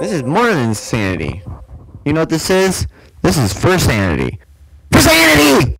This is more than insanity. You know what this is? This is fursanity. For sanity!